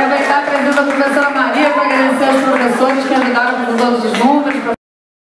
Aproveitar a presença da professora Maria para agradecer aos professores.